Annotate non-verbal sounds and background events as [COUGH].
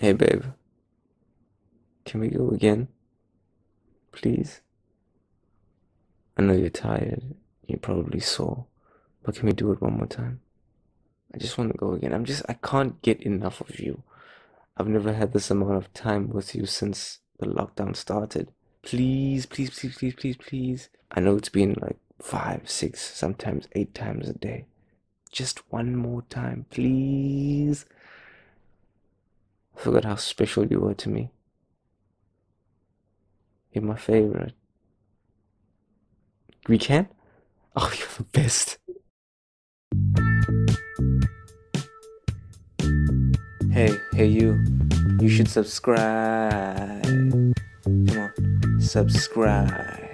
Hey, babe. Can we go again? Please? I know you're tired. You're probably sore. But can we do it one more time? I just want to go again. I'm just, I can't get enough of you. I've never had this amount of time with you since the lockdown started. Please, please, please, please, please, please. I know it's been like five, six, sometimes eight times a day. Just one more time, please. I forgot how special you were to me. You're my favorite. We can? Oh, [LAUGHS] you're the best. Hey, hey, you. You should subscribe. Come on, subscribe.